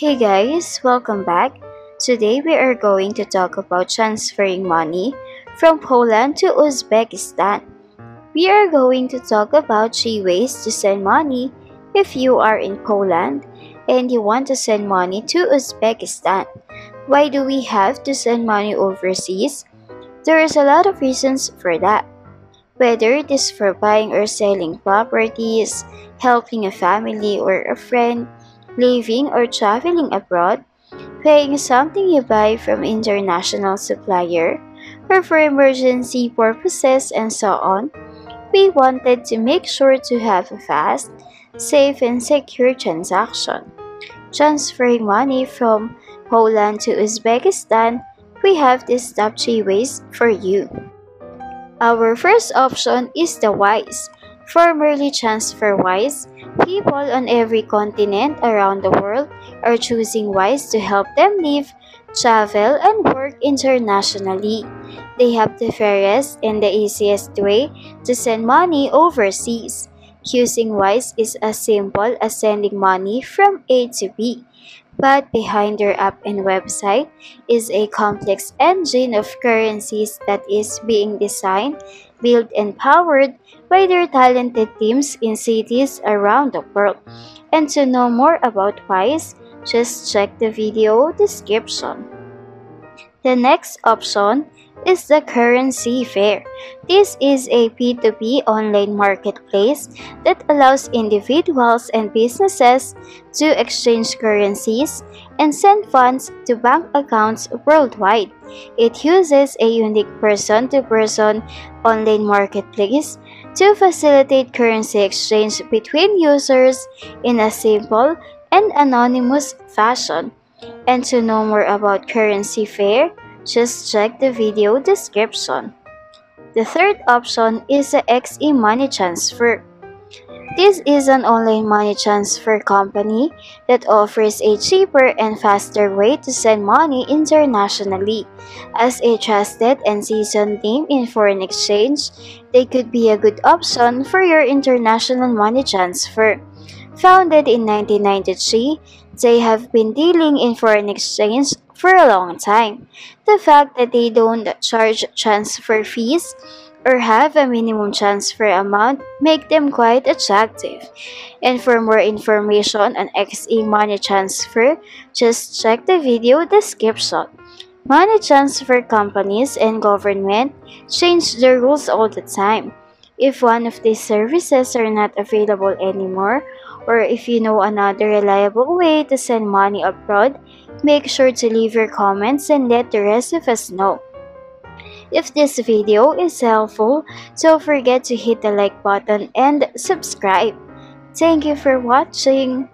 Hey guys, welcome back. Today we are going to talk about transferring money from Poland to Uzbekistan. We are going to talk about three ways to send money if you are in Poland and you want to send money to Uzbekistan. Why do we have to send money overseas? There is a lot of reasons for that. Whether it is for buying or selling properties, helping a family or a friend, living or traveling abroad, paying something you buy from international supplier, or for emergency purposes and so on, we wanted to make sure to have a fast, safe and secure transaction. Transferring money from Poland to Uzbekistan, we have these top 3 ways for you. Our first option is the WISE. Formerly TransferWise, people on every continent around the world are choosing WISE to help them live, travel, and work internationally. They have the fairest and the easiest way to send money overseas. Using WISE is as simple as sending money from A to B but behind their app and website is a complex engine of currencies that is being designed, built, and powered by their talented teams in cities around the world. And to know more about WISE, just check the video description. The next option is the Currency Fair. This is a P2P online marketplace that allows individuals and businesses to exchange currencies and send funds to bank accounts worldwide. It uses a unique person to person online marketplace to facilitate currency exchange between users in a simple and anonymous fashion. And to know more about Currency Fair, just check the video description. The third option is the XE Money Transfer. This is an online money transfer company that offers a cheaper and faster way to send money internationally. As a trusted and seasoned name in foreign exchange, they could be a good option for your international money transfer. Founded in 1993, they have been dealing in foreign exchange for a long time. The fact that they don't charge transfer fees or have a minimum transfer amount make them quite attractive. And for more information on XE Money Transfer, just check the video description. Money transfer companies and government change the rules all the time. If one of these services are not available anymore, or if you know another reliable way to send money abroad, make sure to leave your comments and let the rest of us know. If this video is helpful, don't forget to hit the like button and subscribe. Thank you for watching.